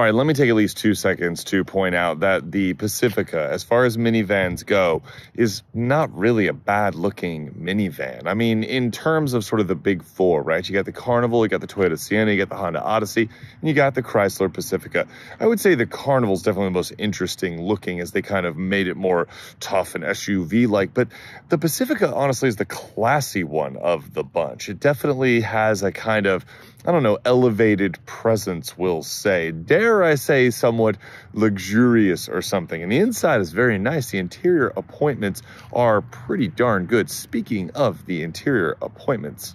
All right, let me take at least two seconds to point out that the Pacifica, as far as minivans go, is not really a bad looking minivan. I mean, in terms of sort of the big four, right? You got the Carnival, you got the Toyota Sienna, you got the Honda Odyssey, and you got the Chrysler Pacifica. I would say the Carnival is definitely the most interesting looking as they kind of made it more tough and SUV like, but the Pacifica honestly is the classy one of the bunch. It definitely has a kind of I don't know, elevated presence, we'll say. Dare I say, somewhat luxurious or something. And the inside is very nice. The interior appointments are pretty darn good. Speaking of the interior appointments,